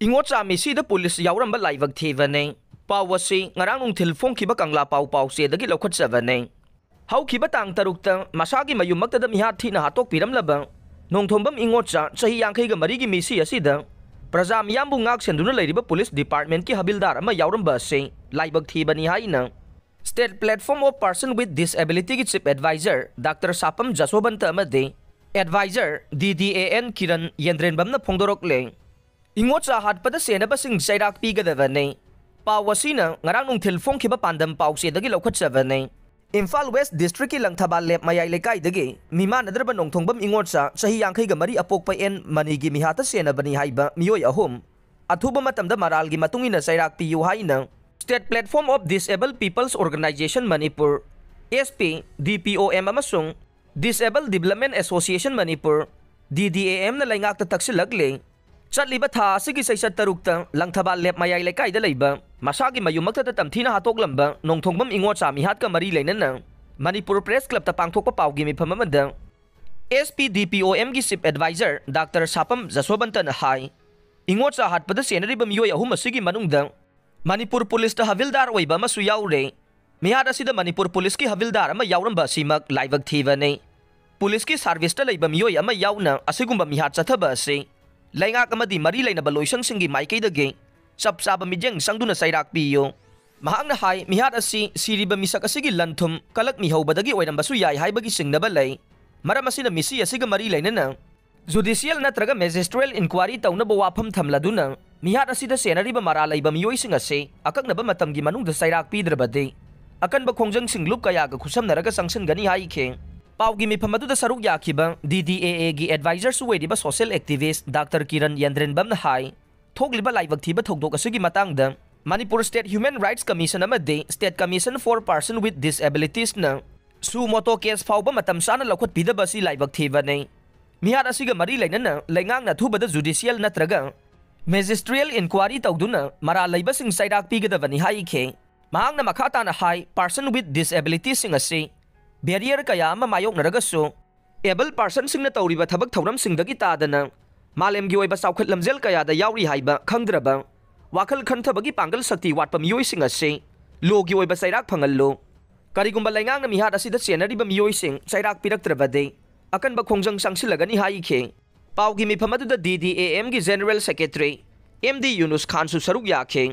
इंगोचा मेसीद द पुलिस यौरम लाइव थेवने पाव से नरांग थेलफों की कंगला पाव पाव से दगी लौख चवने हौखीब तंग तरुक मसा की मयूम मिहाथी हाथों पीरम नौथोब इंगोचा चाह यांखग मरी की मेसी प्रजा मियाबू गाकून लेब पुलिस डिपार्टमेंट की हबिलदार लाइब थेबनी state platform of person with disability की chief adviser doctor Sapam Jasobant adviser D D A N Kiran Yendrembam फोंदरकें इंगोचा हाटपदा सेनबसिंग चैराक पीगदबने पाव असिना ngarang nung thil phong khiba pandam paw se dagi lokhat chavane Imphal West district की लंगथाबाल लेप मयाई लेकाइदगे मिमानद्रब नोंथोंबम इंगोचा यांखैग मरी अपोकप एन मनीगी मिहाता सेनबनी हाइबा मियोय अहुम अथुब मरालगी मतुंगिना सैराक PU state platform of disable peoples organisation Manipur SP DPOM अमसुंग disable development association Manipur DDAM न लैंगाक तक्सिलगले ꯆꯠꯂꯤꯕ तरुक्त ꯑꯁꯤꯒꯤ लेप मैं ꯂꯪꯊꯕꯥꯜ ꯂꯦꯞ ꯃꯌꯥꯏ ꯂꯩꯀꯥꯏꯗ ꯂꯩꯕ ꯃꯁꯥꯒꯤ ꯃꯌꯨꯝ ꯃꯛꯇꯗ ꯇꯝꯊꯤꯅ ꯍꯥꯠꯇꯣꯛꯂꯝꯕ ꯅꯣꯡꯊꯣꯡꯕꯝ ꯏꯉꯣꯆꯥ ꯃꯤꯍꯥꯠꯀ ꯃꯔꯤ ꯂꯩꯅꯅ ꯃꯅꯤꯄꯨꯔ ꯄ꯭ꯔꯦꯁ ꯀ꯭ꯂꯕꯇ ꯄꯥꯡꯊꯣꯛꯄ S P D P O M की चीफ एडवाइजर डाक्टर सापम जसोबंतन हाई इंगोचा हाटपद सेनरीब मियोय अहम की मनुंग मणिपुर पुलिस हविलदार होबे मिहार मनपुर पुलिस की हविलदार यावरब लाइबक थीबने पुलिस की सर्विस लेब मियोय मिहार चथब ꯂꯩꯉꯥꯛ ꯑꯃꯗꯤ ꯃꯔꯤ ꯂꯩꯅꯕ ꯂꯣꯏꯁꯪꯁꯤꯡꯒꯤ ꯃꯥꯏꯀꯩꯗꯒꯤ ꯆꯞ ꯆꯥꯕ ꯃꯤꯠꯌꯦꯡ ꯆꯪꯗꯨꯅ ꯆꯩꯔꯥꯛ ꯄꯤꯌꯨ ꯃꯍꯥꯛꯅ ꯍꯥꯏ ꯃꯤꯍꯥꯠ ꯑꯁꯤ ꯁꯤꯔꯤꯕ ꯃꯤꯁꯛ ꯑꯁꯤꯒꯤ ꯂꯟꯊꯨꯝ ꯀꯂꯛ ꯃꯤꯍꯧꯕꯗꯒꯤ ꯑꯣꯏꯔꯝꯕꯁꯨ ꯌꯥꯏ ꯍꯥꯏꯕꯒꯤ ꯆꯤꯡꯅꯕ ꯂꯩ ꯃꯔꯝ ꯑꯁꯤꯅ ꯃꯤꯁꯤ ꯑꯁꯤꯒ ꯃꯔꯤ ꯂꯩꯅꯅ ꯖꯨꯗꯤꯁꯤꯌꯦꯜ ꯅꯠꯇ꯭ꯔꯒ ꯃꯦꯖꯤꯁꯇ꯭ꯔꯦꯜ ꯏꯟꯀ꯭ꯋꯥꯔꯤ ꯇꯧꯅꯕ ꯋꯥꯐꯝ ꯊꯝꯂꯗꯨꯅ ꯃꯤꯍꯥꯠ ꯑꯁꯤꯗ ꯁꯦꯟꯅꯔꯤꯕ ꯃꯔꯥ ꯂꯩꯕ ꯃꯤꯑꯣꯏꯁꯤꯡ ꯑꯁꯤ ꯑꯀꯛꯅꯕ ꯃꯇꯝꯒꯤ ꯃꯅꯨꯡꯗ ꯆꯩꯔꯥꯛ ꯄꯤꯗ꯭ꯔꯕꯗꯤ ꯑꯀꯟꯕ ꯈꯣꯡꯖꯪꯁꯤꯡ ꯂꯨꯞ ꯀꯌꯥꯒ ꯈꯨꯠꯁꯝꯅꯔꯒ ꯆꯪꯁꯤꯟꯒꯅꯤ ꯍꯥꯏꯈꯤ पाउगी मिफम सरुक याखिबा डीडीएए गी एडवाइजर सु वेदिबा social activist doctor Kiran Yandrembam high थोगलिबा लाइवक थीबा मतंगदा Manipur state human rights commission state commission for person with disabilities न सु मोटो केस साना लखत पिदबसी लाइवक थीबने मिहार मरी लेनना लेंगांग न थुबदा जुडिशियल नत्रगा मेजिस्ट्रियल इंक्वायरी तौदुना मरा सैराक पिगदबनी हाइखे महांगना मखाताना हाई पर्सन सिंग असी ꯕꯦꯔꯤꯌꯔ ꯀꯌꯥ ꯑꯃ ꯃꯥꯌꯣꯛꯅꯔꯒꯁꯨ ꯑꯦꯕꯜ ꯄꯥꯔꯁꯟꯁꯤꯡꯅ ꯇꯧꯔꯤꯕ ꯊꯕꯛ ꯊꯧꯔꯝꯁꯤꯡꯗꯒꯤ ꯇꯥꯗꯅ ꯃꯥꯂꯦꯝꯒꯤ ꯑꯣꯏꯕ ꯆꯥꯎꯈꯠ ꯂꯝꯖꯦꯜ ꯀꯌꯥꯗ ꯌꯥꯎꯔꯤ ꯍꯥꯏꯕ ꯈꯪꯗ꯭ꯔꯕ ꯋꯥꯈꯜ ꯈꯟꯊꯕꯒꯤ ꯄꯥꯡꯒꯜ ꯁꯛꯇꯤ ꯋꯥꯠꯄ ꯃꯤꯑꯣꯏꯁꯤꯡ ꯑꯁꯤ ꯂꯣꯒꯤ ꯑꯣꯏꯕ ꯆꯩꯔꯥꯛ ꯐꯪꯍꯜꯂꯨ ꯀꯔꯤꯒꯨꯝꯕ ꯂꯩꯉꯥꯛꯅ ꯃꯤꯍꯥꯠ ꯑꯁꯤꯗ ꯆꯦꯟꯅꯔꯤꯕ ꯃꯤꯑꯣꯏꯁꯤꯡ ꯆꯩꯔꯥꯛ ꯄꯤꯔꯛꯇ꯭ꯔꯕꯗꯤ ꯑꯀꯟꯕ ꯈꯣꯡꯖꯪ ꯆꯪꯁꯤꯜꯂꯒꯅꯤ ꯍꯥꯏꯈꯤ ꯄꯥꯎꯒꯤ ꯃꯤꯐꯝ ꯑꯗꯨꯗ ꯗꯤ ꯗꯤ ꯑꯦ ꯑꯦꯝꯒꯤ ꯖꯦꯅꯔꯦꯜ ꯁꯦꯀ꯭ꯔꯦꯇꯔꯤ ꯑꯦꯝ ꯗꯤ ꯌꯨꯅꯨꯁ ꯈꯥꯟꯁꯨ ꯁꯔꯨꯛ ꯌꯥꯈꯤ